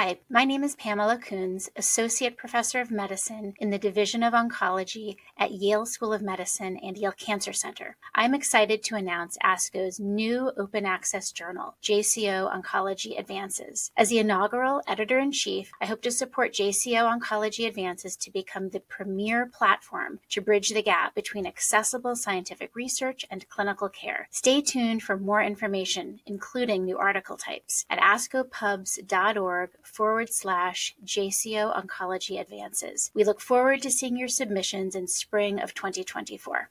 Hi, my name is Pamela Kunz, Associate Professor of Medicine in the Division of Oncology at Yale School of Medicine and Yale Cancer Center. I'm excited to announce ASCO's new open access journal, JCO Oncology Advances. As the inaugural editor in chief, I hope to support JCO Oncology Advances to become the premier platform to bridge the gap between accessible scientific research and clinical care. Stay tuned for more information, including new article types, at ascopubs.org forward slash JCO Oncology Advances. We look forward to seeing your submissions in spring of 2024.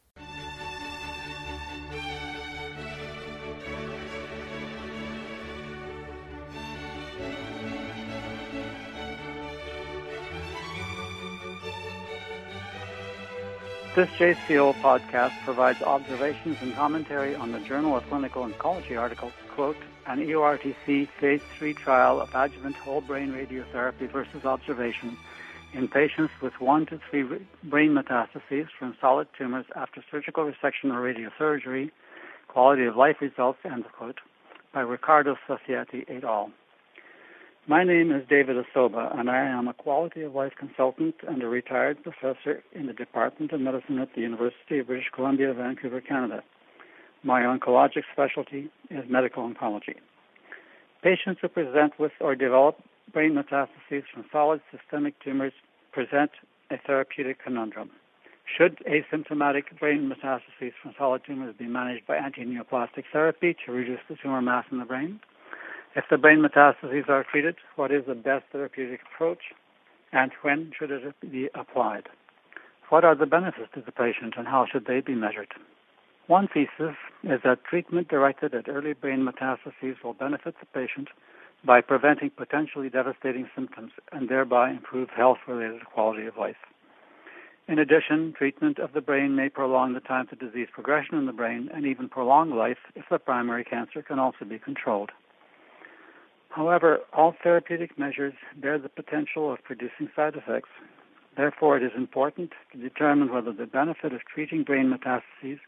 This JCO podcast provides observations and commentary on the Journal of Clinical Oncology article, quote, an EORTC phase 3 trial of adjuvant whole brain radiotherapy versus observation in patients with one to three brain metastases from solid tumors after surgical resection or radiosurgery, quality of life results, end quote, by Riccardo Soffietti et al. My name is David Osoba, and I am a quality of life consultant and a retired professor in the Department of Medicine at the University of British Columbia, Vancouver, Canada. My oncologic specialty is medical oncology. Patients who present with or develop brain metastases from solid systemic tumors present a therapeutic conundrum. Should asymptomatic brain metastases from solid tumors be managed by antineoplastic therapy to reduce the tumor mass in the brain? If the brain metastases are treated, what is the best therapeutic approach and when should it be applied? What are the benefits to the patient and how should they be measured? One thesis is that treatment directed at early brain metastases will benefit the patient by preventing potentially devastating symptoms and thereby improve health related quality of life. In addition, treatment of the brain may prolong the time to disease progression in the brain and even prolong life if the primary cancer can also be controlled. However, all therapeutic measures bear the potential of producing side effects. Therefore, it is important to determine whether the benefit of treating brain metastases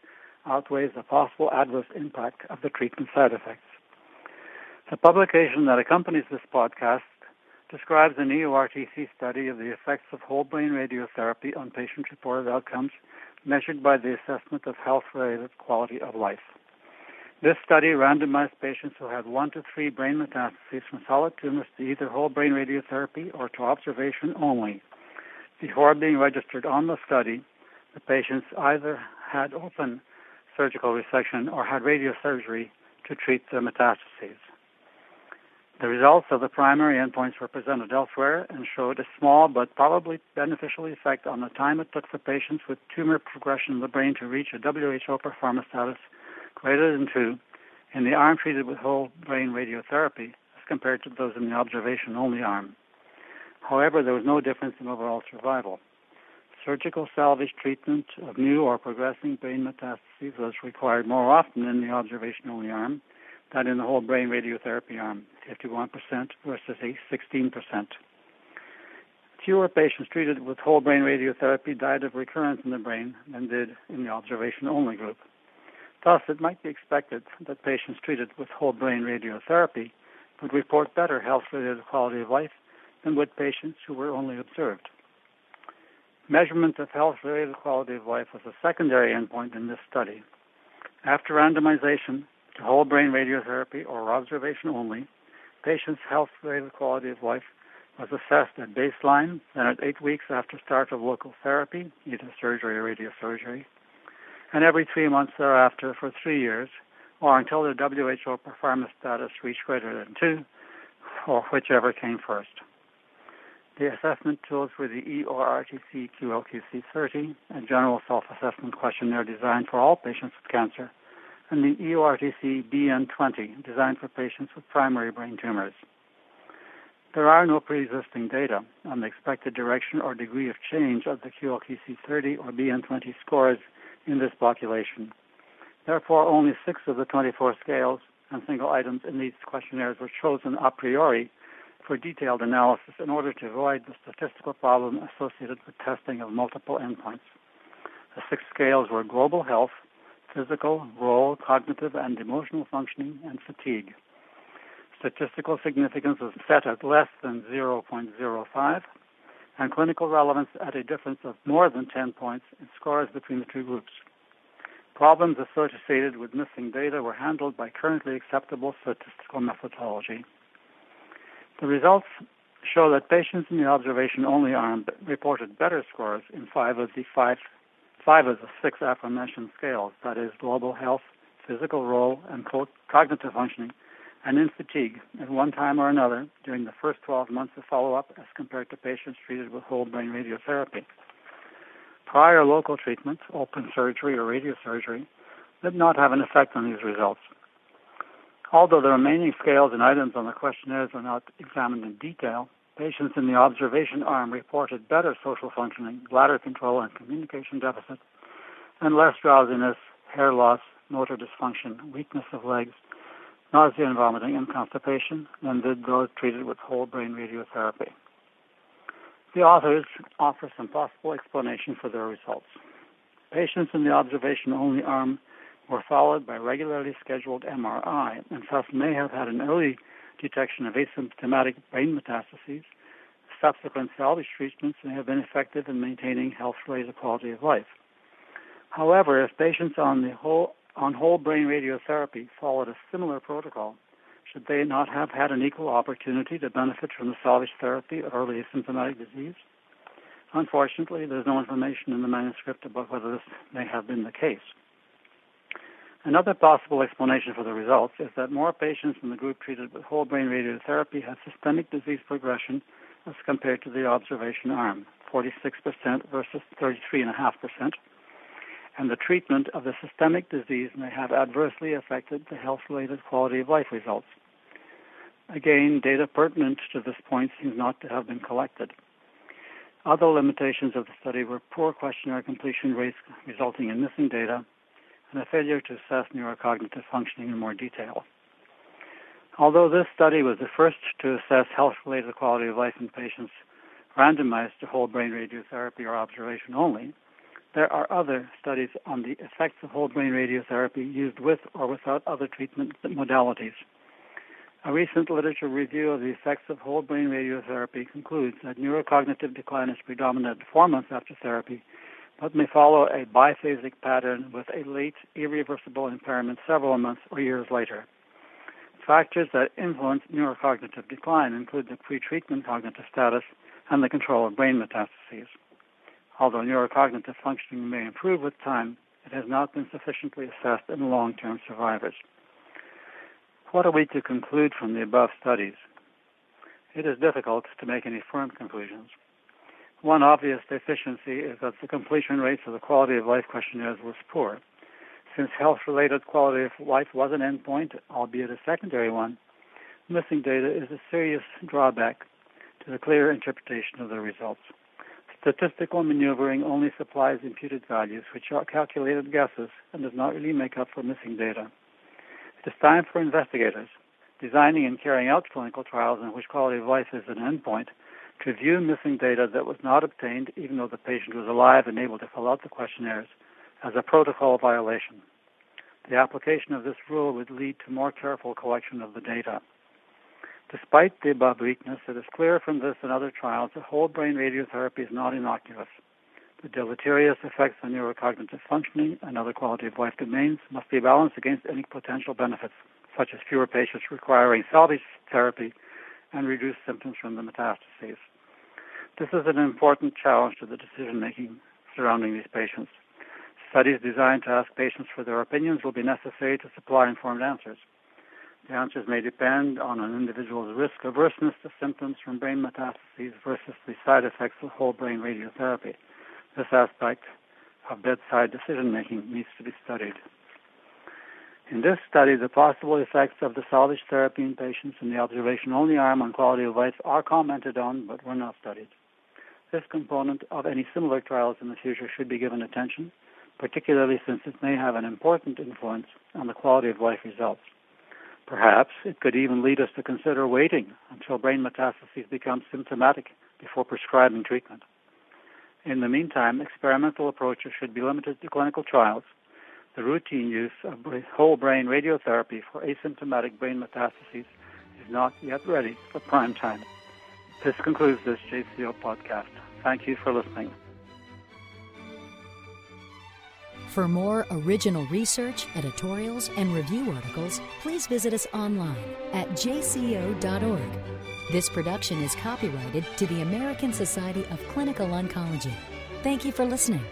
outweighs the possible adverse impact of the treatment side effects. The publication that accompanies this podcast describes an EORTC study of the effects of whole brain radiotherapy on patient reported outcomes measured by the assessment of health related quality of life. This study randomized patients who had one to three brain metastases from solid tumors to either whole brain radiotherapy or to observation only. Before being registered on the study, the patients either had open surgical resection or had radiosurgery to treat the metastases. The results of the primary endpoints were presented elsewhere and showed a small but probably beneficial effect on the time it took for patients with tumor progression in the brain to reach a WHO performance status greater than 2 in the arm treated with whole brain radiotherapy as compared to those in the observation only arm. However, there was no difference in overall survival surgical salvage treatment of new or progressing brain metastases was required more often in the observation only arm than in the whole brain radiotherapy arm, 51% versus 16%. Fewer patients treated with whole brain radiotherapy died of recurrence in the brain than did in the observation only group. Thus, it might be expected that patients treated with whole brain radiotherapy would report better health related quality of life than would patients who were only observed. Measurement of health-related quality of life was a secondary endpoint in this study. After randomization to whole brain radiotherapy or observation only, patients' health-related quality of life was assessed at baseline and at eight weeks after start of local therapy, either surgery or radiosurgery, and every three months thereafter for three years, or until the WHO performance status reached greater than two, or whichever came first. The assessment tools were the EORTC QLQC30, a general self-assessment questionnaire designed for all patients with cancer, and the EORTC BN20, designed for patients with primary brain tumors. There are no pre-existing data on the expected direction or degree of change of the QLQC30 or BN20 scores in this population. Therefore, only six of the 24 scales and single items in these questionnaires were chosen a priori for detailed analysis in order to avoid the statistical problem associated with testing of multiple endpoints. The six scales were global health, physical, role, cognitive, and emotional functioning, and fatigue. Statistical significance was set at less than 0.05, and clinical relevance at a difference of more than 10 points in scores between the two groups. Problems associated with missing data were handled by currently acceptable statistical methodology. The results show that patients in the observation-only arm reported better scores in five of the five, five of the six aforementioned scales, that is, global health, physical role, and cognitive functioning, and in fatigue at one time or another during the first 12 months of follow-up as compared to patients treated with whole brain radiotherapy. Prior local treatments, open surgery or radiosurgery, did not have an effect on these results. Although the remaining scales and items on the questionnaires were not examined in detail, patients in the observation arm reported better social functioning, bladder control, and communication deficit, and less drowsiness, hair loss, motor dysfunction, weakness of legs, nausea and vomiting, and constipation than did those treated with whole brain radiotherapy. The authors offer some possible explanation for their results. Patients in the observation only arm were followed by regularly scheduled MRI and thus may have had an early detection of asymptomatic brain metastases. Subsequent salvage treatments may have been effective in maintaining health-related quality of life. However, if patients on the whole on whole brain radiotherapy followed a similar protocol, should they not have had an equal opportunity to benefit from the salvage therapy of early asymptomatic disease? Unfortunately, there's no information in the manuscript about whether this may have been the case. Another possible explanation for the results is that more patients in the group treated with whole brain radiotherapy had systemic disease progression as compared to the observation arm, 46% versus 33.5%, and the treatment of the systemic disease may have adversely affected the health-related quality of life results. Again, data pertinent to this point seems not to have been collected. Other limitations of the study were poor questionnaire completion rates resulting in missing data and a failure to assess neurocognitive functioning in more detail. Although this study was the first to assess health-related quality of life in patients randomized to whole brain radiotherapy or observation only, there are other studies on the effects of whole brain radiotherapy used with or without other treatment modalities. A recent literature review of the effects of whole brain radiotherapy concludes that neurocognitive decline is predominant four months after therapy, but may follow a biphasic pattern with a late irreversible impairment several months or years later. Factors that influence neurocognitive decline include the pretreatment cognitive status and the control of brain metastases. Although neurocognitive functioning may improve with time, it has not been sufficiently assessed in long-term survivors. What are we to conclude from the above studies? It is difficult to make any firm conclusions. One obvious deficiency is that the completion rates of the quality of life questionnaires was poor. Since health-related quality of life was an endpoint, albeit a secondary one, missing data is a serious drawback to the clear interpretation of the results. Statistical maneuvering only supplies imputed values, which are calculated guesses, and does not really make up for missing data. It is time for investigators designing and carrying out clinical trials in which quality of life is an endpoint to view missing data that was not obtained even though the patient was alive and able to fill out the questionnaires as a protocol violation. The application of this rule would lead to more careful collection of the data. Despite the above weakness, it is clear from this and other trials that whole brain radiotherapy is not innocuous. The deleterious effects on neurocognitive functioning and other quality of life domains must be balanced against any potential benefits, such as fewer patients requiring salvage therapy and reduced symptoms from the metastases. This is an important challenge to the decision making surrounding these patients. Studies designed to ask patients for their opinions will be necessary to supply informed answers. The answers may depend on an individual's risk averseness to symptoms from brain metastases versus the side effects of whole brain radiotherapy. This aspect of bedside decision making needs to be studied. In this study, the possible effects of the salvage therapy in patients in the observation only arm on quality of life are commented on but were not studied. This component of any similar trials in the future should be given attention, particularly since it may have an important influence on the quality of life results. Perhaps it could even lead us to consider waiting until brain metastases become symptomatic before prescribing treatment. In the meantime, experimental approaches should be limited to clinical trials. The routine use of whole brain radiotherapy for asymptomatic brain metastases is not yet ready for prime time. This concludes this JCO podcast. Thank you for listening. For more original research, editorials, and review articles, please visit us online at jco.org. This production is copyrighted to the American Society of Clinical Oncology. Thank you for listening.